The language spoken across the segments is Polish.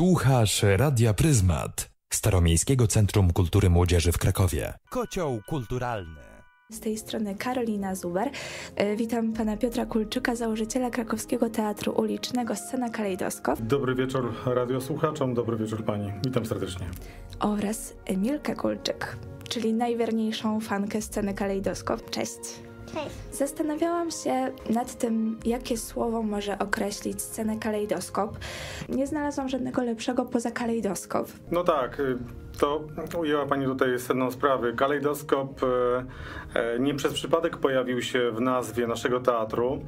Słuchasz Radia Pryzmat, Staromiejskiego Centrum Kultury Młodzieży w Krakowie. Kocioł kulturalny. Z tej strony Karolina Zuber. E, Witam pana Piotra Kulczyka, założyciela krakowskiego teatru ulicznego Scena Kalejdoskop Dobry wieczór radiosłuchaczom, dobry wieczór pani. Witam serdecznie. oraz Emilkę Kulczyk, czyli najwierniejszą fankę sceny Kalejdoskop. Cześć. Zastanawiałam się nad tym, jakie słowo może określić scenę kalejdoskop. Nie znalazłam żadnego lepszego poza kalejdoskop. No tak, y, to ujęła pani tutaj sedno sprawy. Kalejdoskop e, e, nie przez przypadek pojawił się w nazwie naszego teatru,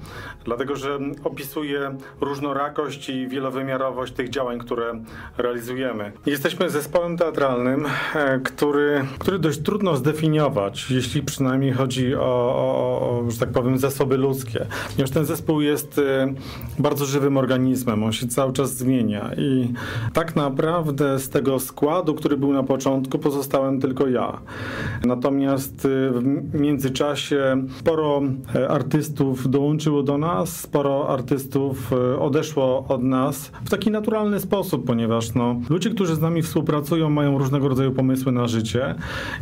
dlatego że opisuje różnorakość i wielowymiarowość tych działań, które realizujemy. Jesteśmy zespołem teatralnym, e, który, który dość trudno zdefiniować, jeśli przynajmniej chodzi o, o, o że tak powiem, zasoby ludzkie. Ponieważ ten zespół jest e, bardzo żywym organizmem, on się cały czas zmienia i tak naprawdę z tego składu, który był na początku, pozostałem tylko ja. Natomiast y, w międzyczasie sporo e, artystów dołączyło do nas, sporo artystów odeszło od nas w taki naturalny sposób, ponieważ no, ludzie, którzy z nami współpracują, mają różnego rodzaju pomysły na życie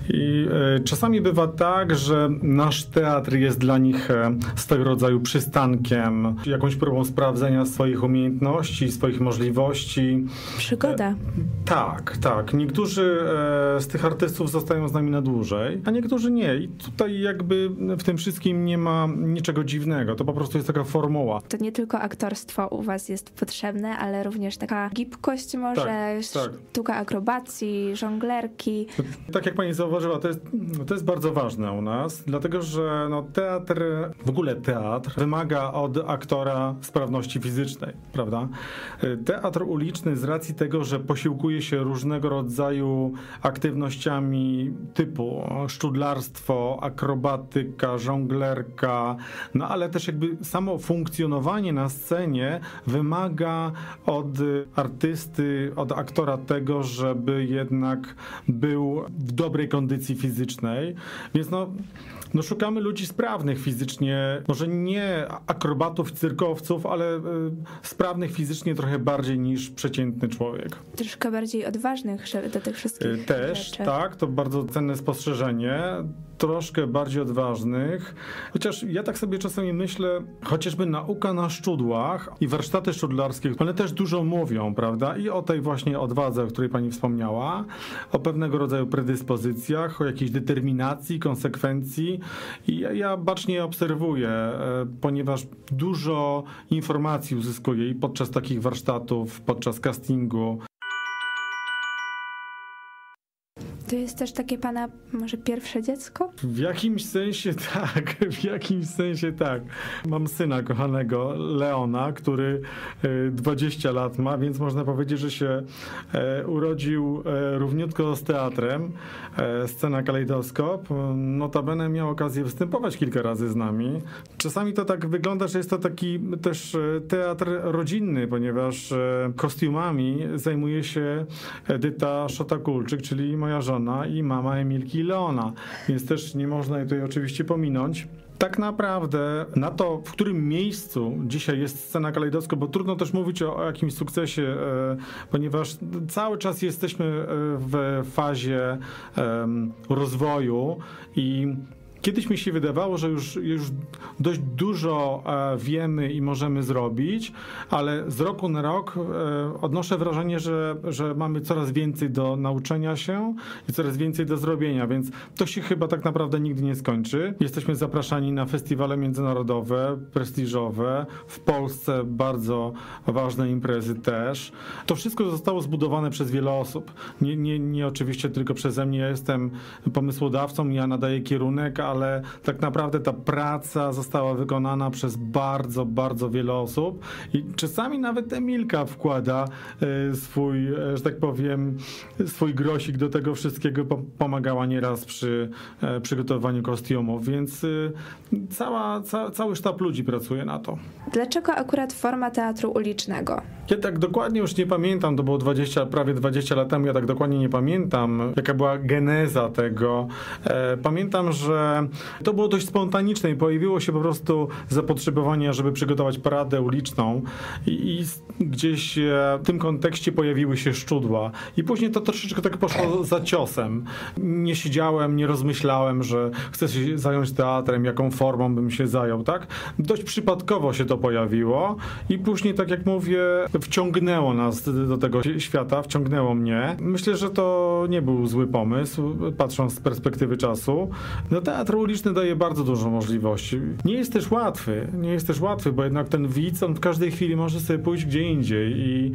i czasami bywa tak, że nasz teatr jest dla nich e, swego rodzaju przystankiem, jakąś próbą sprawdzenia swoich umiejętności, swoich możliwości. Przygoda. Tak, tak. Niektórzy e, z tych artystów zostają z nami na dłużej, a niektórzy nie. I tutaj jakby w tym wszystkim nie ma niczego dziwnego. To po prostu jest taka formuła. To nie tylko aktorstwo u was jest potrzebne, ale również taka gibkość może, Tak, tak. sztuka akrobacji, żonglerki. Tak jak pani zauważyła, to jest, to jest bardzo ważne u nas, dlatego że no, teatr, w ogóle teatr wymaga od aktora sprawności fizycznej, prawda? Teatr uliczny z racji tego, że posiłkuje się różnego rodzaju aktywnościami typu szczudlarstwo, akrobatyka, żonglerka, no ale też jakby samo funkcjonowanie na scenie wymaga od artysty, od aktora tego, żeby jednak był w dobrej kondycji fizycznej. Więc no, no szukamy ludzi sprawnych fizycznie, może nie akrobatów, cyrkowców, ale y, sprawnych fizycznie trochę bardziej niż przeciętny człowiek. Troszkę bardziej odważnych do tych wszystkich Też, rzeczy. tak, to bardzo cenne spostrzeżenie. Troszkę bardziej odważnych. Chociaż ja tak sobie czasami myślę, chociażby nauka na szczudłach i warsztaty szczudlarskie, one też dużo mówią, prawda? I o tej właśnie odwadze, o której pani wspomniała, o pewnego rodzaju predyspozycjach, o jakiejś determinacji, konsekwencji. I ja, ja bacznie obserwuję, e, ponieważ dużo informacji uzyskuję i podczas takich warsztatów, podczas castingu. To jest też takie pana może pierwsze dziecko? W jakimś sensie tak, w jakimś sensie tak. Mam syna kochanego Leona, który e, 20 lat ma, więc można powiedzieć, że się e, urodził e, równiutko z teatrem. E, Scena Kalejdoskop. Notabene miał okazję występować kilka razy z nami. Czasami to tak wygląda, że jest to taki też teatr rodzinny, ponieważ kostiumami zajmuje się Edyta Szota-Kulczyk, czyli moja żona i mama Emilki Leona, więc też nie można jej tutaj oczywiście pominąć. Tak naprawdę na to, w którym miejscu dzisiaj jest scena kalejdoskop, bo trudno też mówić o, o jakimś sukcesie, e, ponieważ cały czas jesteśmy e, w fazie em, rozwoju i Kiedyś mi się wydawało, że już, już dość dużo e, wiemy i możemy zrobić, ale z roku na rok e, odnoszę wrażenie, że, że mamy coraz więcej do nauczenia się i coraz więcej do zrobienia, więc to się chyba tak naprawdę nigdy nie skończy. Jesteśmy zapraszani na festiwale międzynarodowe, prestiżowe, w Polsce bardzo ważne imprezy też. To wszystko zostało zbudowane przez wiele osób. Nie, nie, nie oczywiście tylko przeze mnie, ja jestem pomysłodawcą, ja nadaję kierunek, ale tak naprawdę ta praca została wykonana przez bardzo, bardzo wiele osób i czasami nawet Emilka wkłada e, swój, e, że tak powiem, swój grosik do tego wszystkiego, po- pomagała nieraz przy e, przygotowaniu kostiumów, więc cała, ca, cały sztab ludzi pracuje na to. Dlaczego akurat forma teatru ulicznego? Ja tak dokładnie już nie pamiętam, to było 20, prawie 20 lat temu, ja tak dokładnie nie pamiętam, jaka była geneza tego. Pamiętam, że to było dość spontaniczne i pojawiło się po prostu zapotrzebowanie, żeby przygotować paradę uliczną i, i gdzieś e, w tym kontekście pojawiły się szczudła. I później to troszeczkę tak poszło za ciosem. Nie siedziałem, nie rozmyślałem, że chcę się zająć teatrem, jaką formą bym się zajął, tak? Dość przypadkowo się to pojawiło i później, tak jak mówię, wciągnęło nas do tego świata, wciągnęło mnie. Myślę, że to nie był zły pomysł, patrząc z perspektywy czasu. No teatr uliczny daje bardzo dużo możliwości. Nie jest też łatwy, nie jest też łatwy, bo jednak ten widz, on w każdej chwili może sobie pójść gdzie indziej i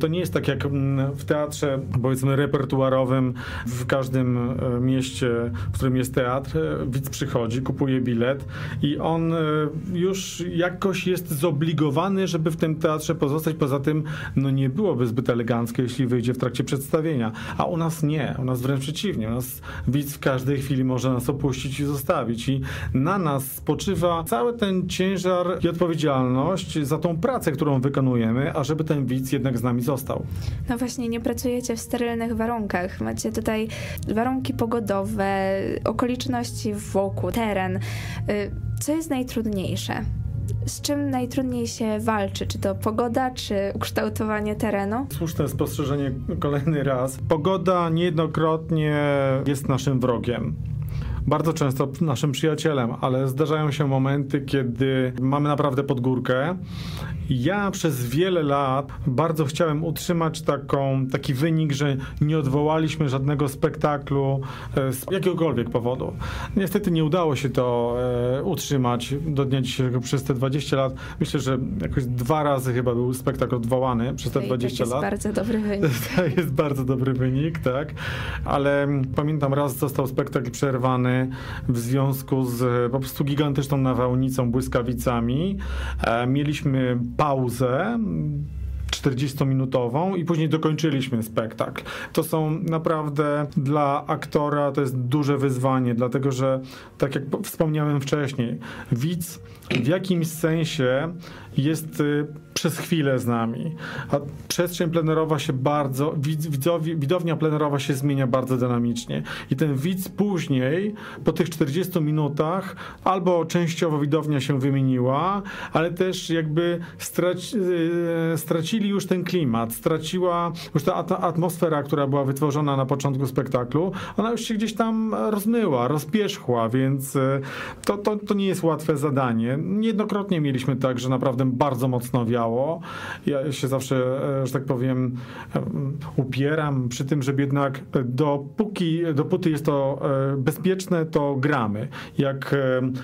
to nie jest tak jak mm, w teatrze, powiedzmy, repertuarowym w każdym e, mieście, w którym jest teatr, e, widz przychodzi, kupuje bilet i on e, już jakoś jest zobligowany, żeby w tym teatrze pozostać. Poza tym, no nie byłoby zbyt elegancko, jeśli wyjdzie w trakcie przedstawienia. A u nas nie, u nas wręcz przeciwnie. U nas widz w każdej chwili może nas opuścić i zostawić. I na nas spoczywa cały ten ciężar i odpowiedzialność za tą pracę, którą wykonujemy, a żeby ten widz jednak z nami został. No właśnie, nie pracujecie w sterylnych warunkach. Macie tutaj warunki pogodowe, okoliczności wokół, teren. Y, co jest najtrudniejsze? Z czym najtrudniej się walczy? Czy to pogoda, czy ukształtowanie terenu? Słuszne spostrzeżenie kolejny raz. Pogoda niejednokrotnie jest naszym wrogiem bardzo często naszym przyjacielem, ale zdarzają się momenty, kiedy mamy naprawdę podgórkę. Ja przez wiele lat bardzo chciałem utrzymać taką, taki wynik, że nie odwołaliśmy żadnego spektaklu e, z jakiegokolwiek powodu. Niestety nie udało się to e, utrzymać do dnia dzisiejszego przez te 20 lat. Myślę, że jakoś dwa razy chyba był spektakl odwołany przez te 20 lat. To jest bardzo dobry wynik. To jest bardzo dobry wynik, tak. Ale pamiętam raz został spektakl przerwany w związku z po prostu gigantyczną nawałnicą, błyskawicami. E, mieliśmy pauzę 40-minutową i później dokończyliśmy spektakl. To są naprawdę dla aktora to jest duże wyzwanie, dlatego że tak jak wspomniałem wcześniej, widz w jakimś sensie jest y, przez chwilę z nami. A przestrzeń plenerowa się bardzo, widzowi, widownia plenerowa się zmienia bardzo dynamicznie. I ten widz później, po tych 40 minutach, albo częściowo widownia się wymieniła, ale też jakby straci, y, stracili już ten klimat, straciła już ta atmosfera, która była wytworzona na początku spektaklu, ona już się gdzieś tam rozmyła, rozpierzchła, więc y, to, to, to nie jest łatwe zadanie. Niejednokrotnie mieliśmy tak, że naprawdę bardzo mocno wiało. Ja się zawsze, e, że tak powiem, e, upieram przy tym, żeby jednak dopóki, dopóty jest to e, bezpieczne, to gramy. Jak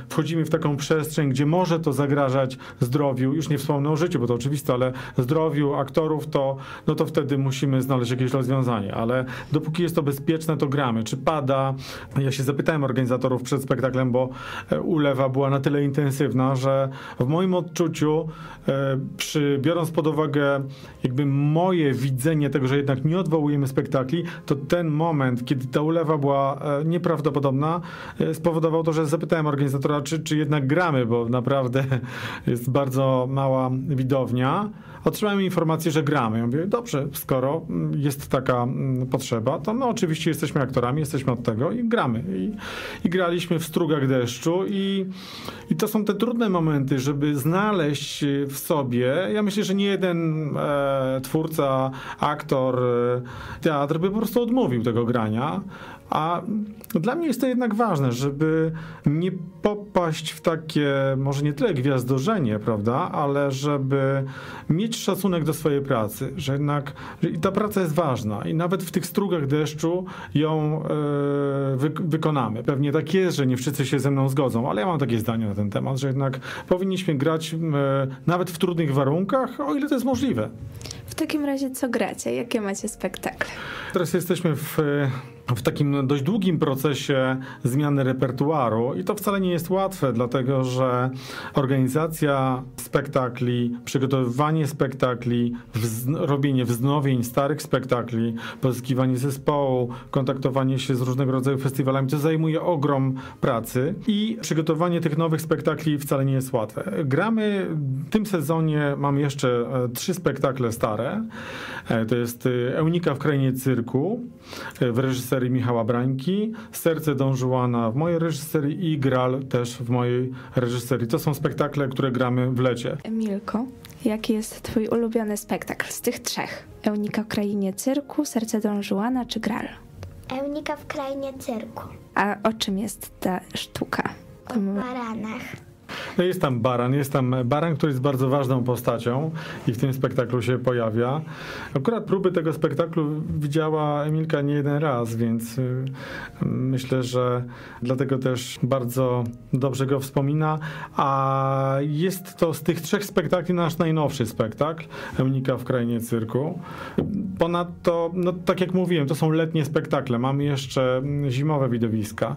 wchodzimy w taką przestrzeń, gdzie może to zagrażać zdrowiu, już nie wspomnę o życiu, bo to oczywiste, ale zdrowiu aktorów, to, no to wtedy musimy znaleźć jakieś rozwiązanie. Ale dopóki jest to bezpieczne, to gramy. Czy pada? Ja się zapytałem organizatorów przed spektaklem, bo ulewa była na tyle intensywna, że w moim odczuciu E, przy, biorąc pod uwagę jakby moje widzenie tego, że jednak nie odwołujemy spektakli, to ten moment, kiedy ta ulewa była e, nieprawdopodobna, e, spowodował to, że zapytałem organizatora, czy, czy jednak gramy, bo naprawdę jest bardzo mała widownia otrzymałem informację, że gramy. Ja mówię, dobrze, skoro jest taka mm, potrzeba, to no oczywiście jesteśmy aktorami, jesteśmy od tego i gramy. I, i graliśmy w strugach deszczu i, i to są te trudne momenty, żeby znaleźć w sobie, ja myślę, że nie jeden e, twórca, aktor, e, teatr by po prostu odmówił tego grania, a dla mnie jest to jednak ważne, żeby nie popaść w takie, może nie tyle gwiazdorzenie, prawda, ale żeby mieć szacunek do swojej pracy, że jednak że ta praca jest ważna i nawet w tych strugach deszczu ją e, wy, wykonamy. Pewnie tak jest, że nie wszyscy się ze mną zgodzą, ale ja mam takie zdanie na ten temat, że jednak powinniśmy grać e, nawet w trudnych warunkach, o ile to jest możliwe. W takim razie co gracie? Jakie macie spektakle? Teraz jesteśmy w w takim dość długim procesie zmiany repertuaru i to wcale nie jest łatwe, dlatego że organizacja spektakli, przygotowywanie spektakli, robienie wznowień starych spektakli, pozyskiwanie zespołu, kontaktowanie się z różnego rodzaju festiwalami, to zajmuje ogrom pracy i przygotowanie tych nowych spektakli wcale nie jest łatwe. Gramy w tym sezonie, mam jeszcze e, trzy spektakle stare. E, To jest e, Eunika w krainie cyrku w reżyserii Michała Brańki, Serce Don Juana w mojej reżyserii i Gral też w mojej reżyserii. To są spektakle, które gramy w lecie. Emilko, jaki jest twój ulubiony spektakl z tych trzech? Eunika w krainie cyrku, Serce Don Juana czy Gral? Eunika w krainie cyrku. A o czym jest ta sztuka? O baranach. No jest tam Baran, jest tam Baran, który jest bardzo ważną postacią i w tym spektaklu się pojawia. Akurat próby tego spektaklu widziała Emilka nie jeden raz, więc y, myślę, że dlatego też bardzo dobrze go wspomina. A jest to z tych trzech spektakli nasz najnowszy spektakl, Emilka w krainie cyrku. Ponadto, no tak jak mówiłem, to są letnie spektakle, mamy jeszcze mm, zimowe widowiska.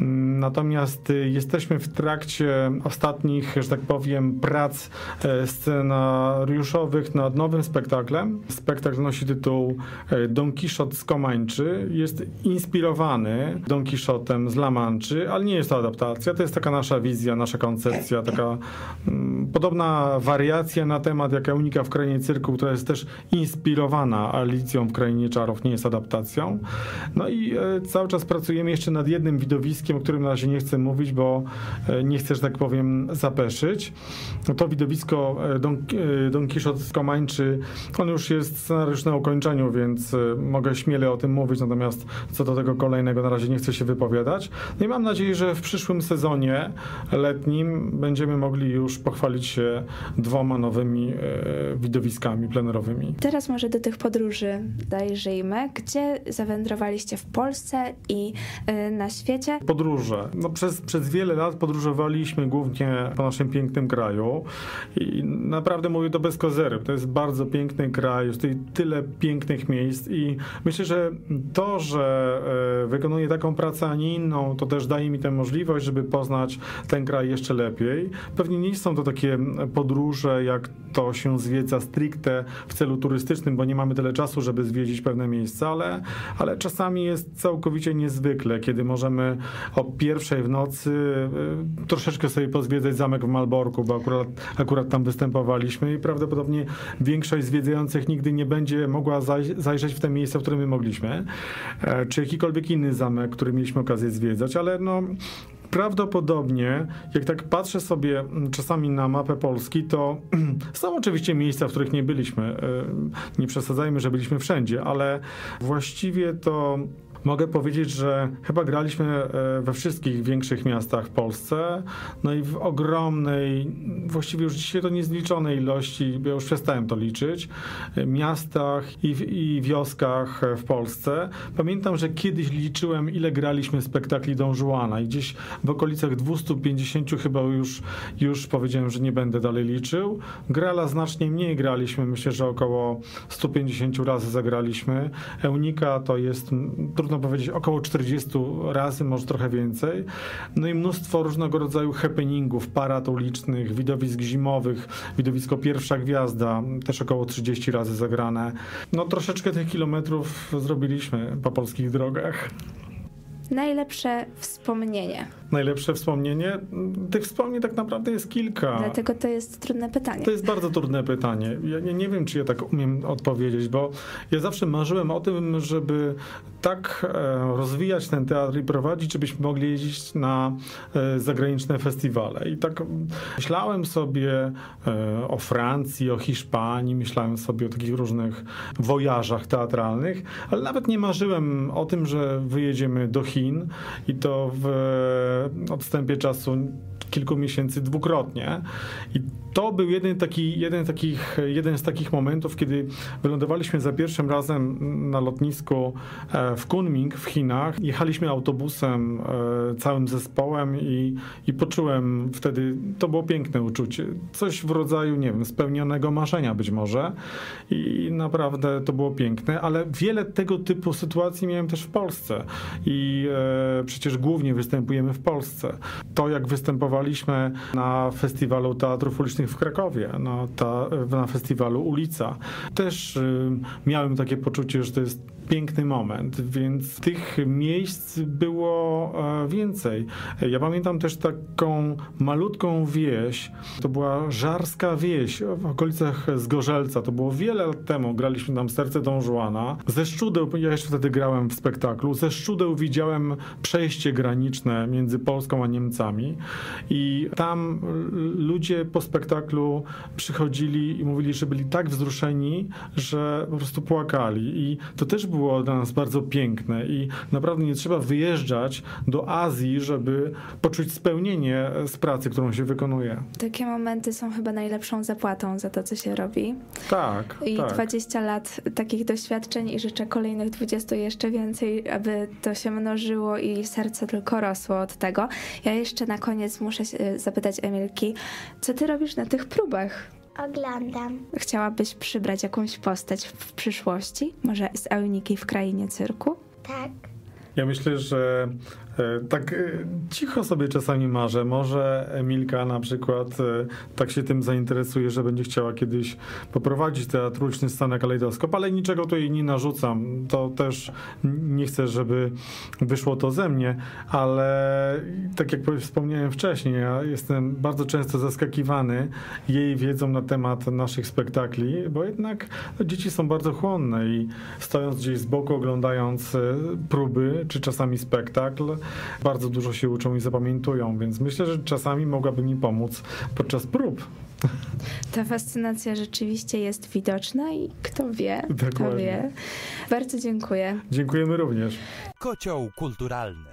Mm, Natomiast y, jesteśmy w trakcie ostatnich, że tak powiem, prac e, scenariuszowych nad nowym spektaklem. Spektakl nosi tytuł e, Don Quixote z Komańczy. Jest inspirowany Don Quixotem z La Manczy, ale nie jest to adaptacja. To jest taka nasza wizja, nasza koncepcja, taka mm, podobna wariacja na temat jak Unika w Krainie Cyrku, która jest też inspirowana Alicją w Krainie Czarów, nie jest adaptacją. No i e, cały czas pracujemy jeszcze nad jednym widowiskiem, o którym na razie nie chcę mówić, bo e, nie chcę, że tak powiem, zapeszyć. No to widowisko e, Don, e, Don Quixote z Komańczy, on już jest scenariusz na ukończeniu, więc e, mogę śmiele o tym mówić, natomiast co do tego kolejnego na razie nie chcę się wypowiadać. No i mam nadzieję, że w przyszłym sezonie letnim będziemy mogli już pochwalić się dwoma nowymi widowiskami plenerowymi. Teraz może do tych podróży zajrzyjmy. Gdzie zawędrowaliście w Polsce i na świecie? Podróże. No przez, przez wiele lat podróżowaliśmy głównie po naszym pięknym kraju i naprawdę mówię to bez kozery. To jest bardzo piękny kraj, jest tutaj tyle pięknych miejsc i myślę, że to, że e, wykonuję taką pracę, a nie inną, to też daje mi tę możliwość, żeby poznać ten kraj jeszcze lepiej. Pewnie nie są to takie podróże, jak to się zwiedza stricte w celu turystycznym, bo nie mamy tyle czasu, żeby zwiedzić pewne miejsca, ale, ale czasami jest całkowicie niezwykle, kiedy możemy o pierwszej w nocy y, troszeczkę sobie pozwiedzać zamek w Malborku, bo akurat, akurat tam występowaliśmy i prawdopodobnie większość zwiedzających nigdy nie będzie mogła zaj- zajrzeć w te miejsca, w którym my mogliśmy, e, czy jakikolwiek inny zamek, który mieliśmy okazję zwiedzać, ale no Prawdopodobnie, jak tak patrzę sobie czasami na mapę Polski, to są oczywiście miejsca, w których nie byliśmy. E, Nie przesadzajmy, że byliśmy wszędzie, ale właściwie to mogę powiedzieć, że chyba graliśmy e, we wszystkich większych miastach w Polsce, no i w ogromnej, właściwie już dzisiaj to niezliczonej ilości, ja już przestałem to liczyć, e, miastach i, i wioskach e, w Polsce. Pamiętam, że kiedyś liczyłem, ile graliśmy spektakli Don Juana i gdzieś w okolicach 250 chyba już, już powiedziałem, że nie będę dalej liczył. Grala znacznie mniej graliśmy, myślę, że około 150 razy zagraliśmy. Eunika to jest, m, trudno powiedzieć, około 40 razy, może trochę więcej. No i mnóstwo różnego rodzaju happeningów, parad ulicznych, widowisk zimowych, widowisko Pierwsza Gwiazda, też około 30 razy zagrane. No troszeczkę tych kilometrów zrobiliśmy po polskich drogach. Najlepsze wspomnienie. Najlepsze wspomnienie? Tych wspomnień tak naprawdę jest kilka. Dlatego to jest trudne pytanie. To jest bardzo trudne pytanie. Ja nie, nie wiem, czy ja tak umiem odpowiedzieć, bo ja zawsze marzyłem o tym, żeby tak e, rozwijać ten teatr i prowadzić, żebyśmy mogli jeździć na e, zagraniczne festiwale. I tak myślałem sobie e, o Francji, o Hiszpanii, myślałem sobie o takich różnych wojażach teatralnych, ale nawet nie marzyłem o tym, że wyjedziemy do Chin i to w odstępie czasu kilku miesięcy dwukrotnie. I to był jeden, taki, jeden, takich, jeden z takich momentów, kiedy wylądowaliśmy za pierwszym razem na lotnisku e, w Kunming w Chinach. Jechaliśmy autobusem e, całym zespołem i, i poczułem wtedy, to było piękne uczucie. Coś w rodzaju, nie wiem, spełnionego marzenia być może. I naprawdę to było piękne, ale wiele tego typu sytuacji miałem też w Polsce. I e, przecież głównie występujemy w Polsce. Polsce. To, jak występowaliśmy na festiwalu teatrów ulicznych w Krakowie, na, ta, na festiwalu Ulica, też y, miałem takie poczucie, że to jest piękny moment, więc tych miejsc było e, więcej. Ja pamiętam też taką malutką wieś, to była Żarska Wieś w okolicach Zgorzelca, to było wiele lat temu, graliśmy tam Serce Don Juana. Ze Szczudeł, ja jeszcze wtedy grałem w spektaklu, ze Szczudeł widziałem przejście graniczne między Polską a Niemcami. I tam ludzie po spektaklu przychodzili i mówili, że byli tak wzruszeni, że po prostu płakali. I to też było było dla nas bardzo piękne i naprawdę nie trzeba wyjeżdżać do Azji, żeby poczuć spełnienie z pracy, którą się wykonuje. Takie momenty są chyba najlepszą zapłatą za to, co się robi. Tak. I tak. 20 lat takich doświadczeń i życzę kolejnych 20 jeszcze więcej, aby to się mnożyło i serce tylko rosło od tego. Ja jeszcze na koniec muszę zapytać Emilki, co ty robisz na tych próbach? Oglądam. Chciałabyś przybrać jakąś postać w przyszłości? Może z Euniki w krainie cyrku? Tak. Ja myślę, że tak e, cicho sobie czasami marzę. Może Emilka na przykład e, tak się tym zainteresuje, że będzie chciała kiedyś poprowadzić teatr uliczny Stanę Kalejdoskop, ale niczego tu jej nie narzucam. To też nie chcę, żeby wyszło to ze mnie, ale tak jak wspomniałem wcześniej, ja jestem bardzo często zaskakiwany jej wiedzą na temat naszych spektakli, bo jednak dzieci są bardzo chłonne i stojąc gdzieś z boku, oglądając próby, czy czasami spektakl, bardzo dużo się uczą i zapamiętują, więc myślę, że czasami mogłaby mi pomóc podczas prób. Ta fascynacja rzeczywiście jest widoczna i kto wie, Dokładnie. kto wie. Bardzo dziękuję. Dziękujemy również. Kocioł kulturalny.